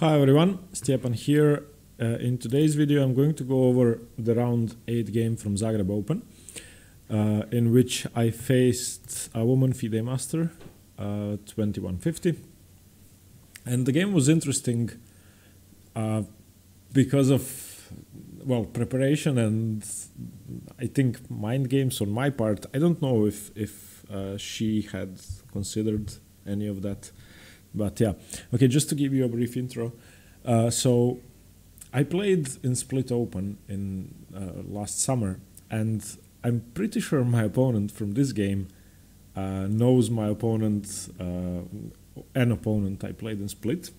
Hi everyone, Stjepan here. Uh, in today's video I'm going to go over the round 8 game from Zagreb Open uh, in which I faced a woman FIDE Master, uh, 2150. And the game was interesting uh, because of, well, preparation and I think mind games on my part. I don't know if, if uh, she had considered any of that but yeah, okay, just to give you a brief intro. Uh, so I played in Split Open in uh, last summer, and I'm pretty sure my opponent from this game uh, knows my opponent, uh, an opponent I played in Split,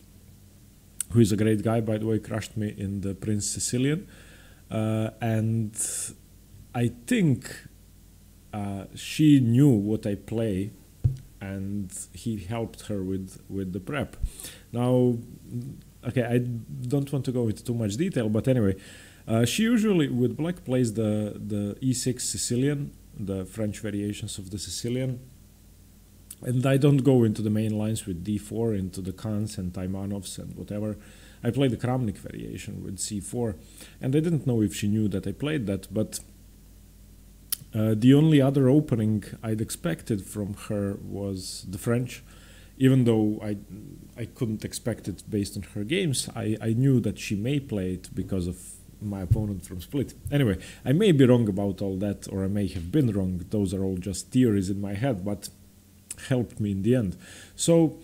who is a great guy, by the way, crushed me in the Prince Sicilian. Uh, and I think uh, she knew what I play and he helped her with with the prep. Now, okay, I don't want to go into too much detail, but anyway, uh, she usually with black plays the the e6 Sicilian, the French variations of the Sicilian. And I don't go into the main lines with d4, into the Kans and Taimanovs and whatever. I play the Kramnik variation with c4, and I didn't know if she knew that I played that, but uh, the only other opening I'd expected from her was the French. Even though I, I couldn't expect it based on her games, I, I knew that she may play it because of my opponent from Split. Anyway, I may be wrong about all that, or I may have been wrong. Those are all just theories in my head, but helped me in the end. So,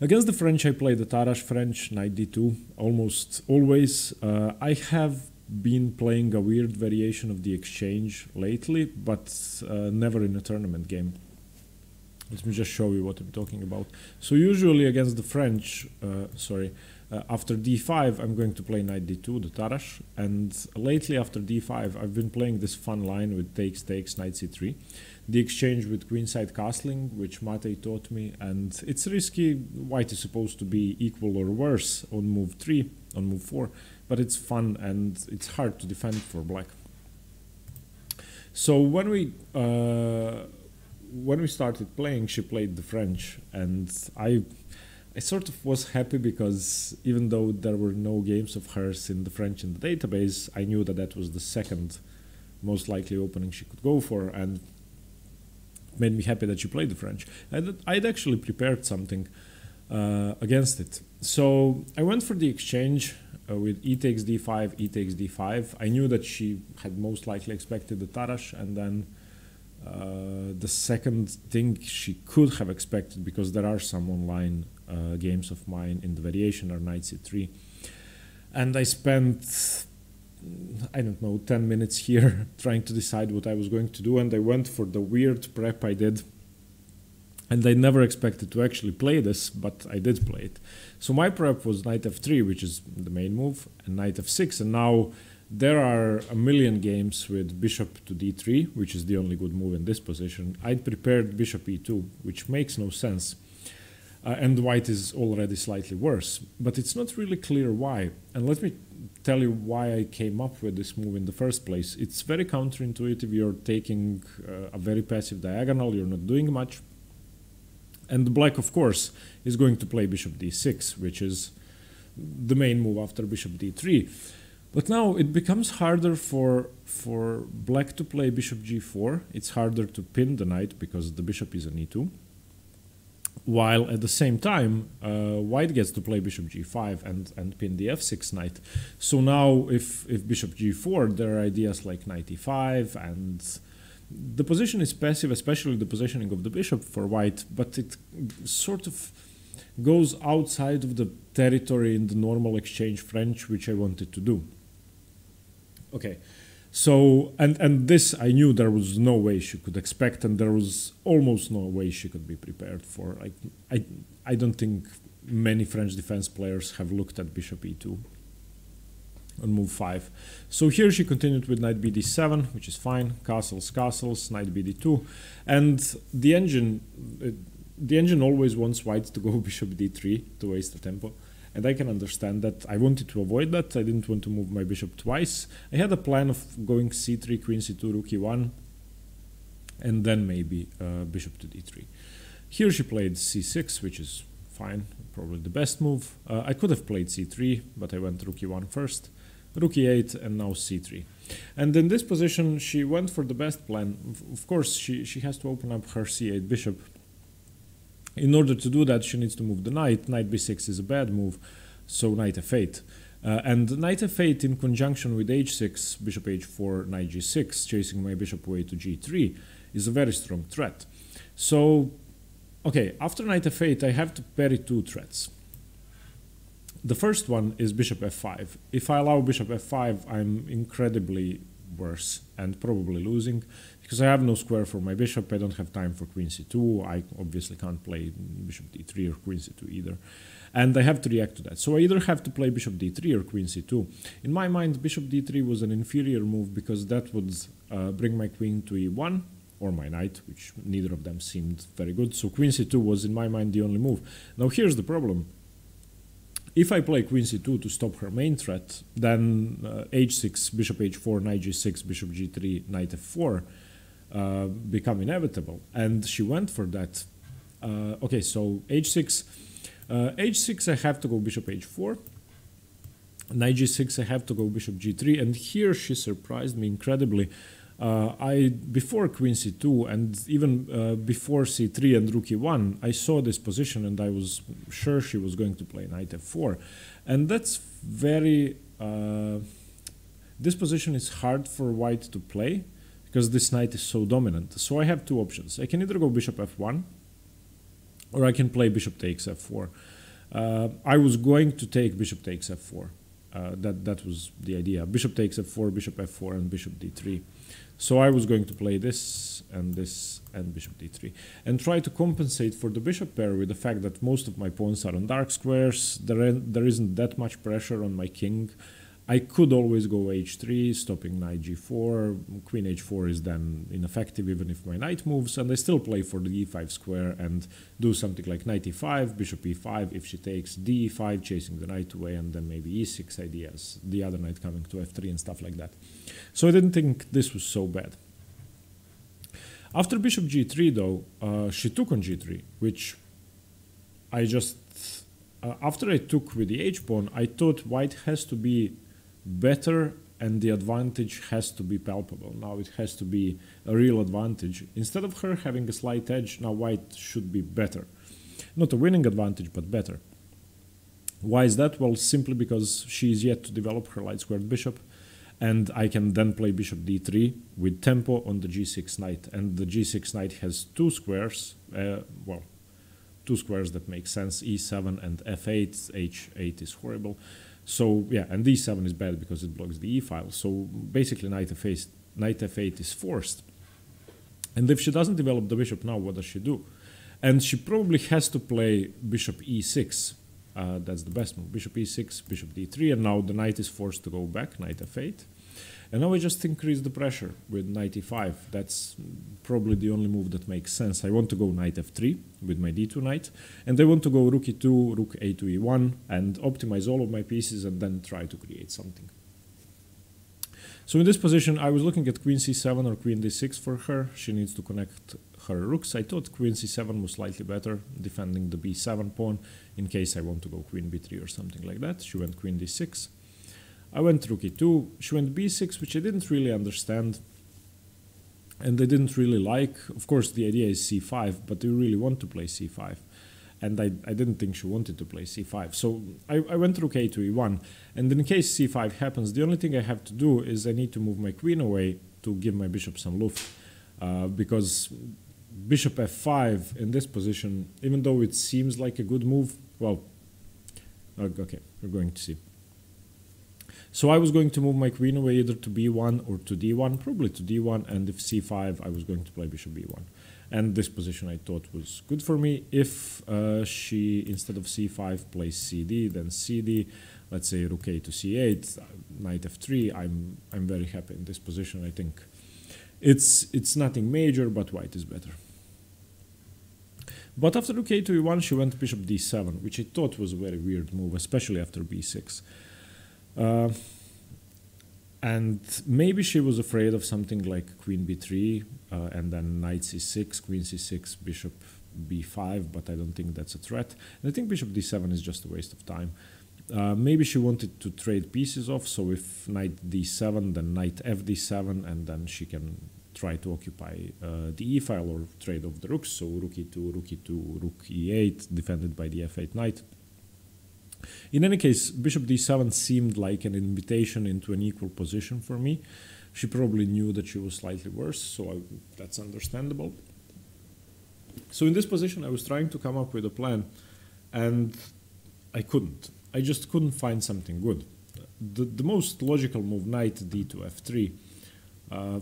against the French, I played the Tarrasch French, knight d2, almost always. Uh, I have been playing a weird variation of the exchange lately, but uh, never in a tournament game. Let me just show you what I'm talking about. So usually against the French, uh, sorry, uh, after d5 I'm going to play knight d2, the Tarrasch, and lately after d5 I've been playing this fun line with takes, takes, knight c3. The exchange with queenside castling, which Mate taught me, and it's risky, white is supposed to be equal or worse on move 3, on move 4, but it's fun and it's hard to defend for black. So when we uh, when we started playing, she played the French, and I I sort of was happy because even though there were no games of hers in the French in the database, I knew that that was the second most likely opening she could go for, and made me happy that she played the French. And I'd actually prepared something uh, against it. So I went for the exchange uh, with e takes d5, e takes d5. I knew that she had most likely expected the Tarrasch, and then uh, the second thing she could have expected, because there are some online uh, games of mine in the variation, are knight c3. And I spent, I don't know, 10 minutes here trying to decide what I was going to do, and I went for the weird prep I did and I never expected to actually play this, but I did play it. So my prep was knight f3, which is the main move, and knight f6, and now there are a million games with bishop to d3, which is the only good move in this position. I'd prepared bishop e2, which makes no sense. Uh, and white is already slightly worse, but it's not really clear why. And let me tell you why I came up with this move in the first place. It's very counterintuitive. You're taking uh, a very passive diagonal, you're not doing much and black, of course, is going to play bishop d6, which is the main move after bishop d3. But now it becomes harder for, for black to play bishop g4. It's harder to pin the knight because the bishop is an e2. While at the same time, uh, white gets to play bishop g5 and, and pin the f6 knight. So now if, if bishop g4, there are ideas like knight e5 and the position is passive, especially the positioning of the bishop for white, but it sort of goes outside of the territory in the normal exchange French, which I wanted to do. Okay, so and and this I knew there was no way she could expect, and there was almost no way she could be prepared for. I I I don't think many French defense players have looked at bishop e2 on move 5. So here she continued with knight bd7, which is fine, castles, castles, knight bd2, and the engine, uh, the engine always wants white to go bishop d3 to waste the tempo. And I can understand that. I wanted to avoid that. I didn't want to move my bishop twice. I had a plan of going c3, queen c2, rook e1, and then maybe uh, bishop to d3. Here she played c6, which is fine, probably the best move. Uh, I could have played c3, but I went rook e1 first, rook e8, and now c3. And in this position, she went for the best plan. Of course, she, she has to open up her c8 bishop. In order to do that, she needs to move the knight. Knight b6 is a bad move, so knight f8. Uh, and knight f8 in conjunction with h6, bishop h4, knight g6, chasing my bishop away to g3, is a very strong threat. So, okay, after knight f8, I have to parry two threats. The first one is bishop f5. If I allow bishop f5, I'm incredibly worse and probably losing because I have no square for my bishop. I don't have time for queen c2. I obviously can't play bishop d3 or queen c2 either. And I have to react to that. So I either have to play bishop d3 or queen c2. In my mind, bishop d3 was an inferior move because that would uh, bring my queen to e1 or my knight, which neither of them seemed very good. So queen c2 was in my mind the only move. Now here's the problem. If I play queen c2 to stop her main threat, then uh, h6, bishop h4, knight g6, bishop g3, knight f4 uh, become inevitable. And she went for that. Uh, okay, so h6, h6 uh, I have to go bishop h4. Knight g6 I have to go bishop g3. And here she surprised me incredibly uh, I before queen c2 and even uh, before c3 and rook e1, I saw this position and I was sure she was going to play knight f4, and that's very. Uh, this position is hard for white to play because this knight is so dominant. So I have two options. I can either go bishop f1 or I can play bishop takes f4. Uh, I was going to take bishop takes f4. Uh, that that was the idea. Bishop takes f4, bishop f4, and bishop d3. So I was going to play this and this and bishop d3 and try to compensate for the bishop pair with the fact that most of my pawns are on dark squares. There, there isn't that much pressure on my king. I could always go h3, stopping knight g4. Queen h4 is then ineffective even if my knight moves, and I still play for the e5 square and do something like knight e5, bishop e5 if she takes d5, chasing the knight away, and then maybe e6 ideas, the other knight coming to f3 and stuff like that. So I didn't think this was so bad. After bishop g3 though, uh, she took on g3, which I just... Uh, after I took with the h-pawn, I thought white has to be better and the advantage has to be palpable. Now it has to be a real advantage. Instead of her having a slight edge, now white should be better. Not a winning advantage, but better. Why is that? Well, simply because she is yet to develop her light squared bishop, and I can then play bishop d3 with tempo on the g6 knight. And the g6 knight has two squares, uh, well, two squares that make sense, e7 and f8, h8 is horrible. So yeah, and d7 is bad because it blocks the e file. So basically knight f8, knight f8 is forced. And if she doesn't develop the bishop now, what does she do? And she probably has to play bishop e6. Uh, that's the best move. Bishop e6, bishop d3, and now the knight is forced to go back, knight f8. And now I just increase the pressure with knight e5. That's probably the only move that makes sense. I want to go knight f3 with my d2 knight, and I want to go rook e2, rook a to e1, and optimize all of my pieces and then try to create something. So in this position, I was looking at queen c7 or queen d6 for her. She needs to connect her rooks. I thought queen c7 was slightly better, defending the b7 pawn in case I want to go queen b3 or something like that. She went queen d6. I went rook e2, she went b6, which I didn't really understand and I didn't really like. Of course, the idea is c5, but you really want to play c5. And I, I didn't think she wanted to play c5. So I, I went rook a to e1. And in case c5 happens, the only thing I have to do is I need to move my queen away to give my bishop some luft. Uh, because bishop f5 in this position, even though it seems like a good move, well, okay, we're going to see. So I was going to move my queen away either to b1 or to d1, probably to d1, and if c5, I was going to play bishop b1. And this position I thought was good for me. If uh, she, instead of c5, plays cd, then cd, let's say rook a to c8, knight f3, I'm, I'm very happy in this position. I think it's, it's nothing major, but white is better. But after rook a to e1, she went bishop d7, which I thought was a very weird move, especially after b6. Uh, and maybe she was afraid of something like queen b3 uh, and then knight c6, queen c6, bishop b5, but I don't think that's a threat. And I think bishop d7 is just a waste of time. Uh, maybe she wanted to trade pieces off, so if knight d7, then knight fd7, and then she can try to occupy uh, the e file or trade off the rooks. So rook e2, rook e2, rook e8, defended by the f8 knight. In any case, bishop d7 seemed like an invitation into an equal position for me. She probably knew that she was slightly worse, so I, that's understandable. So in this position, I was trying to come up with a plan, and I couldn't. I just couldn't find something good. The, the most logical move, knight d to f3. Uh,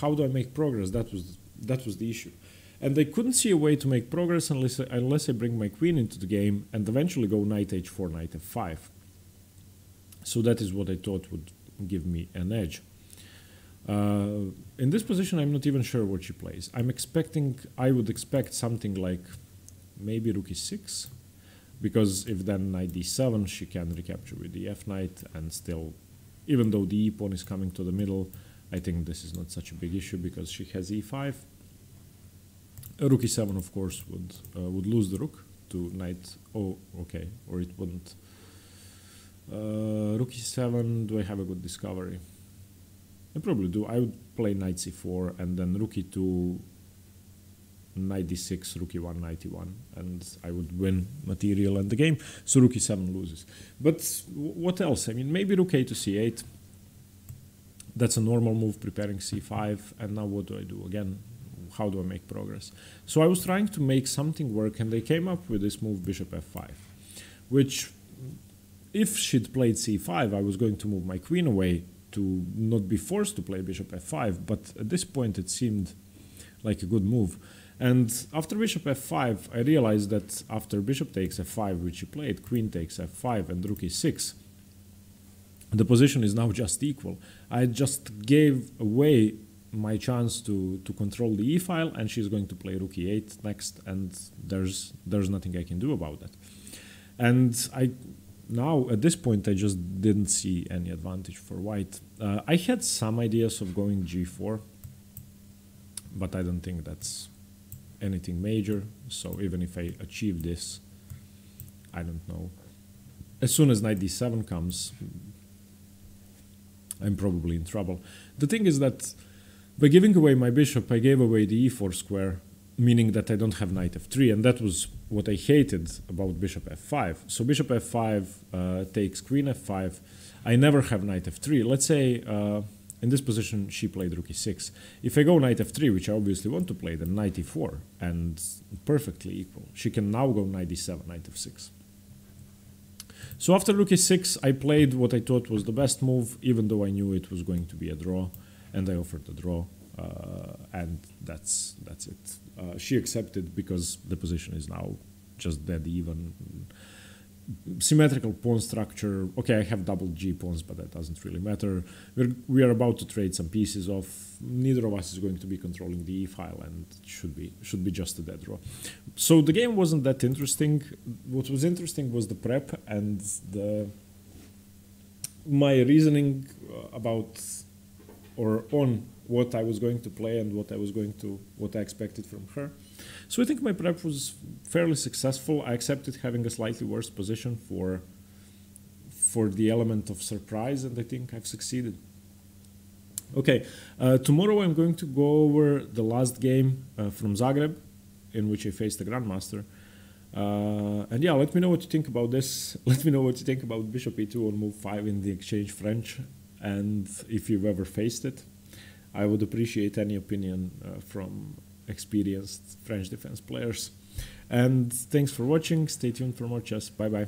how do I make progress? That was that was the issue, and I couldn't see a way to make progress unless unless I bring my queen into the game and eventually go knight h4, knight f5. So that is what I thought would give me an edge. Uh, in this position, I'm not even sure what she plays. I'm expecting, I would expect something like maybe rook e6, because if then knight d7, she can recapture with the f knight, and still, even though the e pawn is coming to the middle, I think this is not such a big issue because she has e5. Rook e7, of course, would uh, would lose the rook to knight. Oh, okay, or it wouldn't. Uh, rook e7, do I have a good discovery? I probably do. I would play knight c4 and then rook e2, knight d6, rook e1, knight e1, and I would win material and the game. So rook e7 loses. But what else? I mean, maybe rook a to c8. That's a normal move preparing c5. And now what do I do? Again, how do I make progress? So I was trying to make something work and they came up with this move bishop f5, which if she'd played c5, I was going to move my queen away to not be forced to play bishop f5, but at this point it seemed like a good move. And after bishop f5, I realized that after bishop takes f5, which she played, queen takes f5 and rook e6, the position is now just equal. I just gave away my chance to, to control the e file, and she's going to play rook e8 next, and there's there's nothing I can do about that. And I now at this point I just didn't see any advantage for white. Uh, I had some ideas of going g4, but I don't think that's anything major. So even if I achieve this, I don't know. As soon as knight d7 comes, I'm probably in trouble. The thing is that by giving away my bishop, I gave away the e4 square, meaning that I don't have knight f3, and that was what I hated about bishop f5. So bishop f5 uh, takes queen f5. I never have knight f3. Let's say uh, in this position she played rook e6. If I go knight f3, which I obviously want to play, then knight e4, and perfectly equal. She can now go knight e7, knight f6. So after rook e6, I played what I thought was the best move, even though I knew it was going to be a draw, and I offered the draw. Uh, and that's that's it. Uh, she accepted because the position is now just dead even. Symmetrical pawn structure. Okay, I have double G pawns, but that doesn't really matter. We're, we are about to trade some pieces off. Neither of us is going to be controlling the E file, and should be should be just a dead draw. So the game wasn't that interesting. What was interesting was the prep and the my reasoning about or on what I was going to play and what I was going to what I expected from her. So I think my prep was fairly successful. I accepted having a slightly worse position for for the element of surprise, and I think I've succeeded. Okay, uh, tomorrow I'm going to go over the last game uh, from Zagreb, in which I faced the Grandmaster. Uh, and yeah, let me know what you think about this. Let me know what you think about Bishop e2 on move 5 in the exchange French, and if you've ever faced it. I would appreciate any opinion uh, from experienced French defense players. And thanks for watching. Stay tuned for more chess. Bye bye.